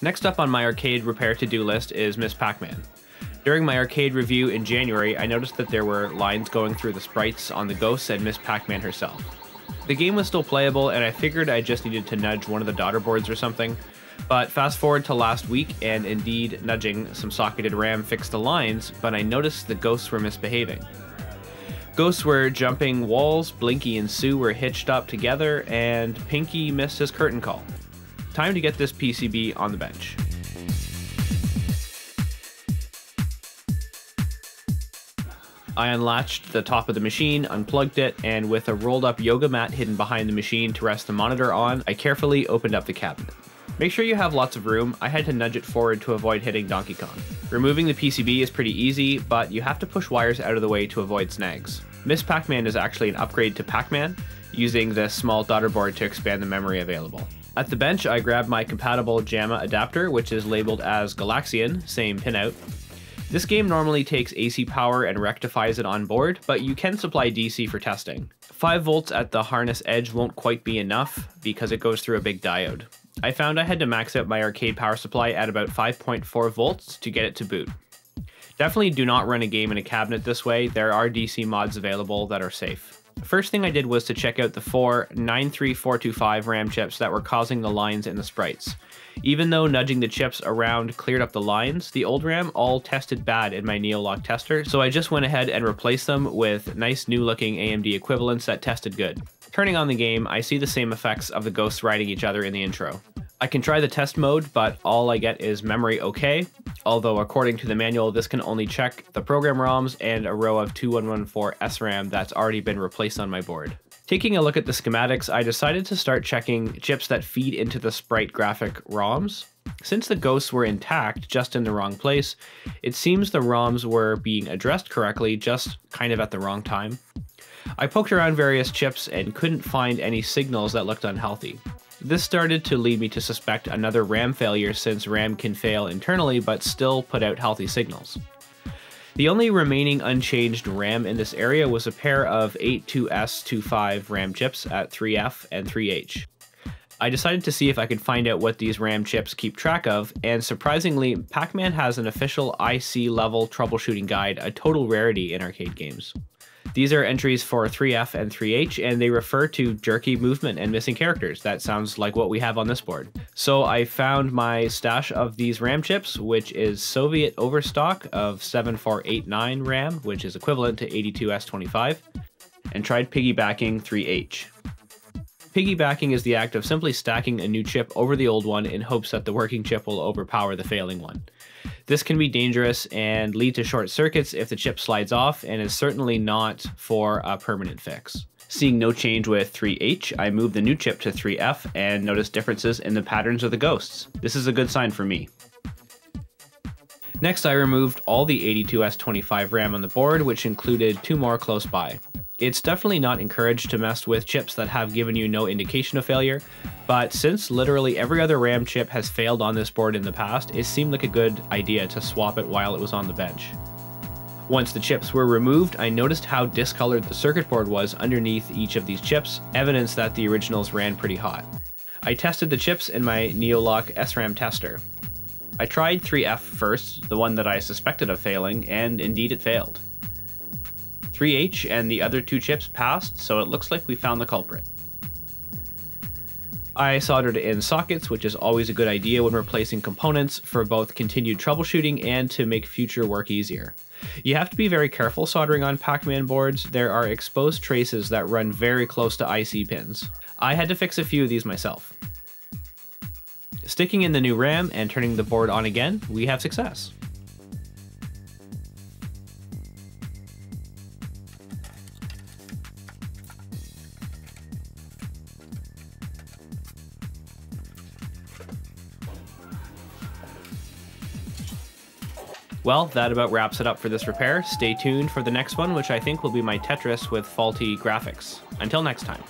Next up on my arcade repair to-do list is Miss Pac-Man. During my arcade review in January, I noticed that there were lines going through the sprites on the ghosts and Miss Pac-Man herself. The game was still playable, and I figured I just needed to nudge one of the daughter boards or something, but fast forward to last week, and indeed nudging some socketed RAM fixed the lines, but I noticed the ghosts were misbehaving. Ghosts were jumping walls, Blinky and Sue were hitched up together, and Pinky missed his curtain call. Time to get this PCB on the bench. I unlatched the top of the machine, unplugged it, and with a rolled up yoga mat hidden behind the machine to rest the monitor on, I carefully opened up the cabinet. Make sure you have lots of room, I had to nudge it forward to avoid hitting Donkey Kong. Removing the PCB is pretty easy, but you have to push wires out of the way to avoid snags. Miss Pac-Man is actually an upgrade to Pac-Man, using this small daughter board to expand the memory available. At the bench, I grabbed my compatible JAMMA adapter, which is labeled as Galaxian, same pinout. This game normally takes AC power and rectifies it on board, but you can supply DC for testing. 5 volts at the harness edge won't quite be enough because it goes through a big diode. I found I had to max out my arcade power supply at about 5.4 volts to get it to boot. Definitely do not run a game in a cabinet this way, there are DC mods available that are safe. The First thing I did was to check out the four 93425 RAM chips that were causing the lines in the sprites. Even though nudging the chips around cleared up the lines, the old RAM all tested bad in my Neolock tester, so I just went ahead and replaced them with nice new looking AMD equivalents that tested good. Turning on the game, I see the same effects of the ghosts riding each other in the intro. I can try the test mode, but all I get is memory okay, although according to the manual, this can only check the program ROMs and a row of 2114 SRAM that's already been replaced on my board. Taking a look at the schematics, I decided to start checking chips that feed into the sprite graphic ROMs. Since the ghosts were intact, just in the wrong place, it seems the ROMs were being addressed correctly, just kind of at the wrong time. I poked around various chips and couldn't find any signals that looked unhealthy. This started to lead me to suspect another RAM failure since RAM can fail internally but still put out healthy signals. The only remaining unchanged RAM in this area was a pair of 82S25 RAM chips at 3F and 3H. I decided to see if I could find out what these RAM chips keep track of, and surprisingly, Pac Man has an official IC level troubleshooting guide, a total rarity in arcade games. These are entries for 3F and 3H, and they refer to jerky movement and missing characters. That sounds like what we have on this board. So I found my stash of these RAM chips, which is Soviet overstock of 7489 RAM, which is equivalent to 82S25, and tried piggybacking 3H. Piggybacking is the act of simply stacking a new chip over the old one in hopes that the working chip will overpower the failing one. This can be dangerous and lead to short circuits if the chip slides off and is certainly not for a permanent fix. Seeing no change with 3H, I moved the new chip to 3F and noticed differences in the patterns of the ghosts. This is a good sign for me. Next, I removed all the 82S25 RAM on the board, which included two more close by. It's definitely not encouraged to mess with chips that have given you no indication of failure, but since literally every other RAM chip has failed on this board in the past, it seemed like a good idea to swap it while it was on the bench. Once the chips were removed, I noticed how discolored the circuit board was underneath each of these chips, evidence that the originals ran pretty hot. I tested the chips in my Neolock SRAM tester. I tried 3F first, the one that I suspected of failing, and indeed it failed. 3H and the other two chips passed, so it looks like we found the culprit. I soldered in sockets, which is always a good idea when replacing components for both continued troubleshooting and to make future work easier. You have to be very careful soldering on Pac-Man boards, there are exposed traces that run very close to IC pins. I had to fix a few of these myself. Sticking in the new RAM and turning the board on again, we have success. Well, that about wraps it up for this repair. Stay tuned for the next one, which I think will be my Tetris with faulty graphics. Until next time.